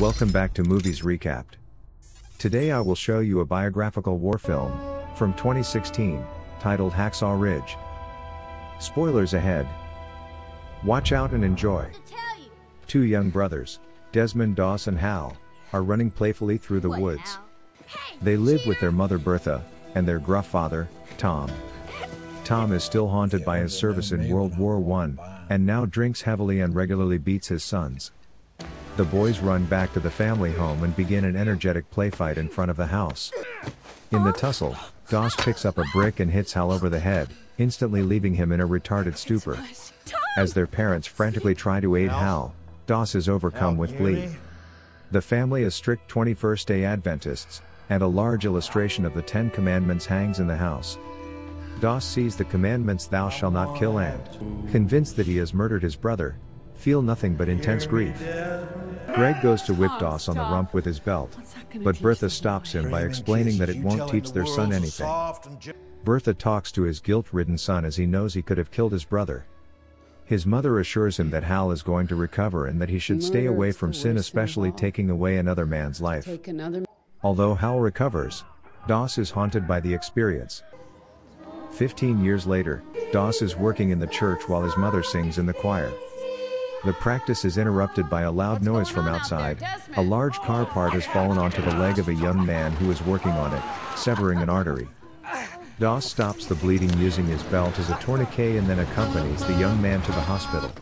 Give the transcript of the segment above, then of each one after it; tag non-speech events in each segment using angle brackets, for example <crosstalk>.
Welcome back to Movies Recapped. Today I will show you a biographical war film from 2016 titled Hacksaw Ridge. Spoilers ahead. Watch out and enjoy. Two young brothers, Desmond Doss and Hal, are running playfully through the woods. They live with their mother Bertha and their gruff father, Tom. Tom is still haunted by his service in World War I and now drinks heavily and regularly beats his sons. The boys run back to the family home and begin an energetic play fight in front of the house. In the tussle, Doss picks up a brick and hits Hal over the head, instantly leaving him in a retarded stupor. As their parents frantically try to aid Hal, Doss is overcome with glee. The family is strict 21st day Adventists, and a large illustration of the Ten Commandments hangs in the house. Doss sees the commandments thou shalt not kill and, convinced that he has murdered his brother, feel nothing but intense grief. Greg goes to whip Doss on the rump with his belt, but Bertha stops him by explaining that it won't teach their son anything. Bertha talks to his guilt-ridden son as he knows he could have killed his brother. His mother assures him that Hal is going to recover and that he should stay away from sin especially taking away another man's life. Although Hal recovers, Doss is haunted by the experience. Fifteen years later, Doss is working in the church while his mother sings in the choir. The practice is interrupted by a loud noise from outside. A large car part has fallen onto the leg of a young man who is working on it, severing an artery. Doss stops the bleeding using his belt as a tourniquet and then accompanies the young man to the hospital.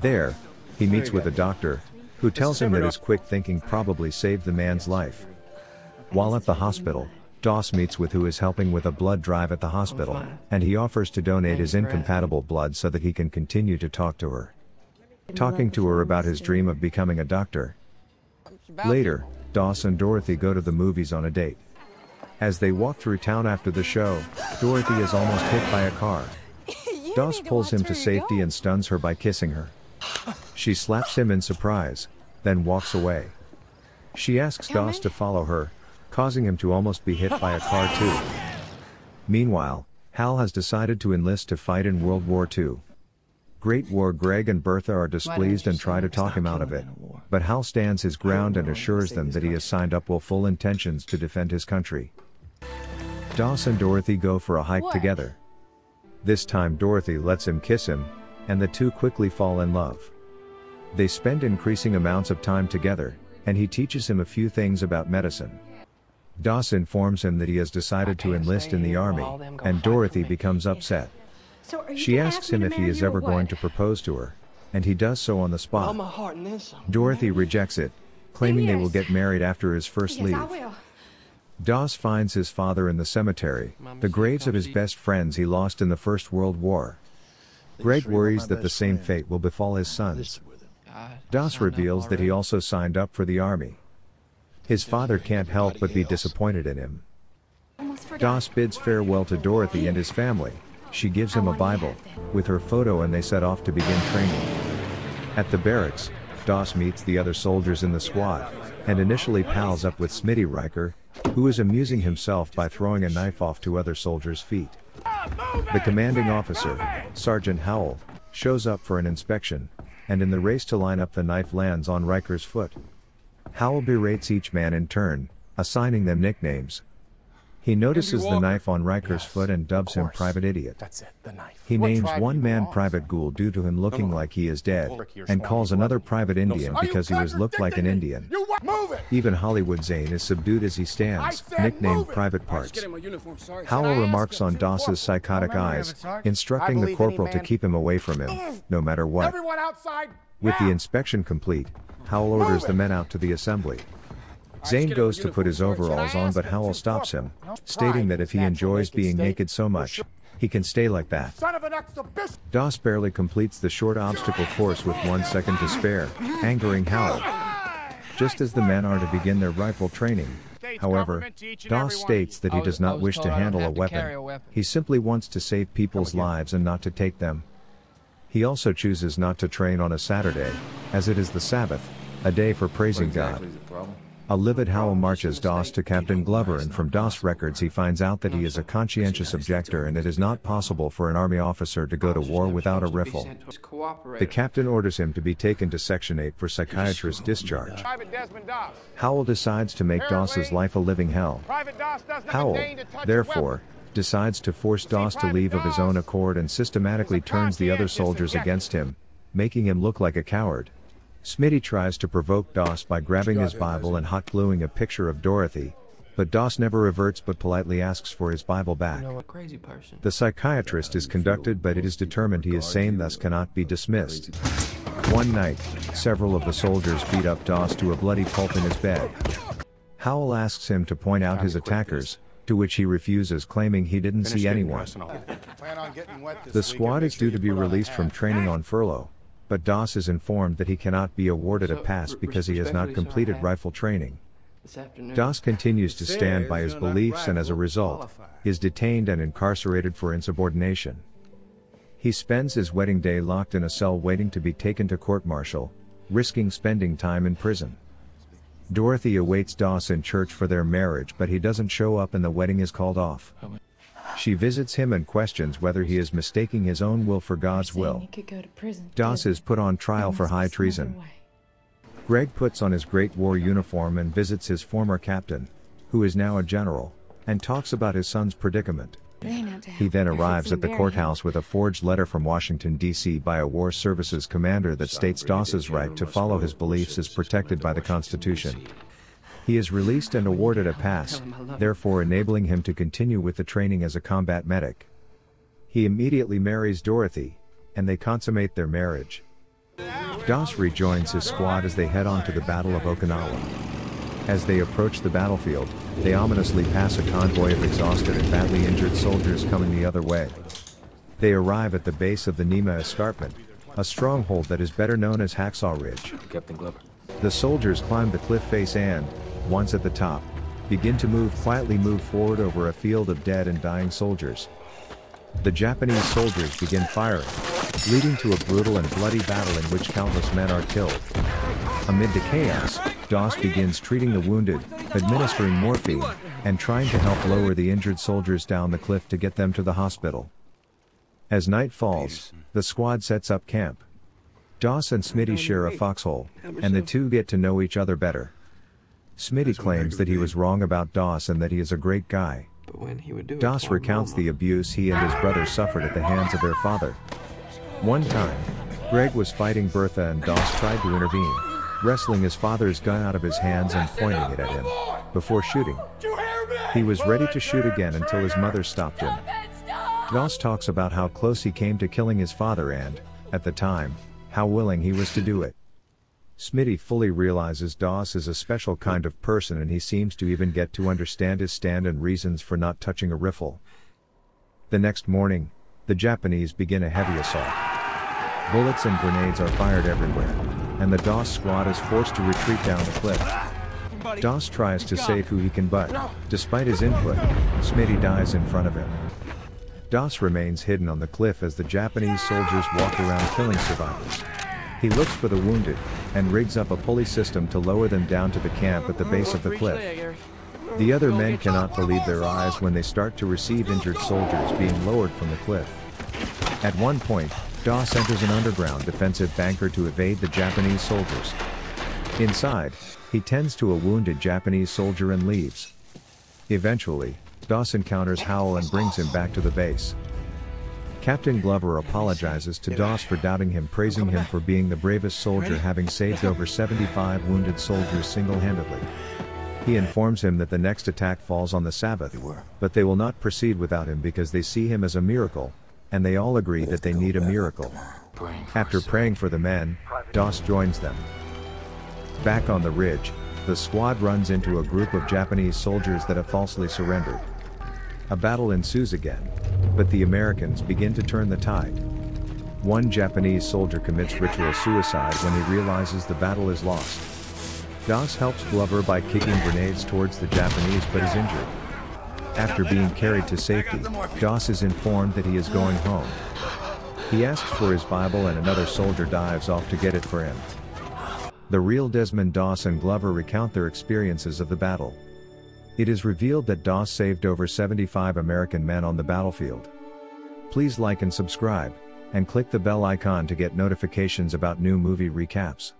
There, he meets with a doctor, who tells him that his quick thinking probably saved the man's life. While at the hospital, Doss meets with who is helping with a blood drive at the hospital, and he offers to donate his incompatible blood so that he can continue to talk to her talking to her about his dream of becoming a doctor. Later, Doss and Dorothy go to the movies on a date. As they walk through town after the show, Dorothy is almost hit by a car. <laughs> Doss pulls him to safety and stuns her by kissing her. <laughs> She slaps him in surprise, then walks away. She asks Doss to follow her, causing him to almost be hit by a car too. <laughs> Meanwhile, Hal has decided to enlist to fight in World War II. Great War Greg and Bertha are displeased and try to talk him out of it. But Hal stands his ground and assures them that he has signed up with full intentions to defend his country. Doss and Dorothy go for a hike together. This time Dorothy lets him kiss him, and the two quickly fall in love. They spend increasing amounts of time together, and he teaches him a few things about medicine. Doss informs him that he has decided to enlist in the army, and Dorothy becomes upset. So she asks him if he is ever going to propose to her, and he does so on the spot. Dorothy rejects it, claiming they will get married after his first yes, leave. Doss finds his father in the cemetery, the graves of his best friends he lost in the First World War. Greg worries that the same fate will befall his sons. Doss reveals that he also signed up for the army. His father can't help but be disappointed in him. Doss bids farewell to Dorothy and his family, she gives him a Bible, with her photo and they set off to begin training. At the barracks, Doss meets the other soldiers in the squad, and initially pals up with Smitty Ryker, who is amusing himself by throwing a knife off to other soldiers' feet. The commanding officer, Sergeant Howell, shows up for an inspection, and in the race to line up the knife lands on Ryker's foot. Howell berates each man in turn, assigning them nicknames, he notices the knife on Ryker's yes, foot and dubs him Private Idiot. That's it, the knife. He What names one man Private to? Ghoul due to him looking no. like he is dead, Look, and calls another blood. Private Indian sir. Are you because he was looked like an Indian. You what? Move it! Even Hollywood Zane is subdued as he stands, nicknamed. Private Parts. Get in my uniform, sorry. Howell remarks on to Doss's psychotic How many of eyes, instructing the corporal to keep him away from him, no matter what. With the inspection complete, Howell orders the men out to the assembly. Zane goes to put his overalls on but Howell stops him, stating that if he enjoys being naked so much, he can stay like that. Son of an exhibition! Doss barely completes the short obstacle course with one second to spare, angering Howell. Just as the men are to begin their rifle training, however, Doss states that he does not wish to handle a have a weapon. weapon. He simply wants to save people's lives and not to take them. He also chooses not to train on a Saturday, as it is the Sabbath, a day for praising God. A livid Howell marches Doss to Captain Glover and from Doss records he finds out that he is a conscientious objector and it is not possible for an army officer to go to war without a rifle. The captain orders him to be taken to Section 8 for psychiatrist discharge. Howell decides to make Doss's life a living hell. Howell, therefore, decides to force Doss to leave of his own accord and systematically turns the other soldiers against him, making him look like a coward. Smitty tries to provoke Doss by grabbing his Bible and hot gluing a picture of Dorothy, but Doss never reverts but politely asks for his Bible back. a crazy person. The psychiatrist is conducted but it is determined he is sane thus cannot be dismissed. One night, several of the soldiers beat up Doss to a bloody pulp in his bed. Howell asks him to point out his attackers, to which he refuses claiming he didn't see anyone. Plan on getting wet this The squad is due to be put on a released from training on furlough, but Doss is informed that he cannot be awarded a pass because he has not respectfully, sir, I completed rifle training. Doss continues to stand by his Says you're not beliefs and as a result, is detained and incarcerated for insubordination. He spends his wedding day locked in a cell waiting to be taken to court martial, risking spending time in prison. Dorothy awaits Doss in church for their marriage but he doesn't show up and the wedding is called off. She visits him and questions whether he is mistaking his own will for God's will. He could go to prison. Doss is put on trial for high treason. Greg puts on his Great War uniform and visits his former captain, who is now a general, and talks about his son's predicament. They ain't out to He then arrives at the courthouse with a forged letter from Washington, D.C. by a War Services commander that states Doss's right to follow his beliefs is protected by the Constitution. He is released and awarded a pass, therefore enabling him to continue with the training as a combat medic. He immediately marries Dorothy, and they consummate their marriage. Doss rejoins his squad as they head on to the Battle of Okinawa. As they approach the battlefield, they ominously pass a convoy of exhausted and badly injured soldiers coming the other way. They arrive at the base of the Nima Escarpment, a stronghold that is better known as Hacksaw Ridge. Captain Glover. The soldiers climb the cliff face and, once at the top, begin to move quietly move forward over a field of dead and dying soldiers. The Japanese soldiers begin firing, leading to a brutal and bloody battle in which countless men are killed. Amid the chaos, Doss begins treating the wounded, administering morphine, and trying to help lower the injured soldiers down the cliff to get them to the hospital. As night falls, the squad sets up camp. Doss and Smitty share a foxhole, and the two get to know each other better. Smitty claims that he was wrong about Doss and that he is a great guy. But when he would do Doss recounts the abuse he and his brother suffered at the hands of their father. One time, Greg was fighting Bertha and Doss tried to intervene, wrestling his father's gun out of his hands and pointing it at him, before shooting. He was ready to shoot again until his mother stopped him. Doss talks about how close he came to killing his father and, at the time, how willing he was to do it. Smitty fully realizes Doss is a special kind of person and he seems to even get to understand his stand and reasons for not touching a riffle. The next morning, the Japanese begin a heavy assault. Bullets and grenades are fired everywhere, and the Doss squad is forced to retreat down the cliff. Doss tries to save who he can but, despite his input, Smitty dies in front of him. Doss remains hidden on the cliff as the Japanese soldiers walk around killing survivors. He looks for the wounded, and rigs up a pulley system to lower them down to the camp at the base of the cliff. The other men cannot believe their eyes when they start to receive injured soldiers being lowered from the cliff. At one point, Doss enters an underground defensive bunker to evade the Japanese soldiers. Inside, he tends to a wounded Japanese soldier and leaves. Eventually, Doss encounters Howell and brings him back to the base. Captain Glover apologizes to Doss for doubting him, praising him for being the bravest soldier, having saved over 75 wounded soldiers single handedly. He informs him that the next attack falls on the Sabbath, but they will not proceed without him because they see him as a miracle, and they all agree that they need a miracle. After praying for the men, Doss joins them. Back on the ridge, the squad runs into a group of Japanese soldiers that have falsely surrendered. A battle ensues again, but the Americans begin to turn the tide. One Japanese soldier commits ritual suicide when he realizes the battle is lost. Doss helps Glover by kicking grenades towards the Japanese but is injured. After being carried to safety, Doss is informed that he is going home. He asks for his Bible and another soldier dives off to get it for him. The real Desmond Doss and Glover recount their experiences of the battle. It is revealed that Doss saved over 75 American men on the battlefield. Please like and subscribe, and click the bell icon to get notifications about new movie recaps.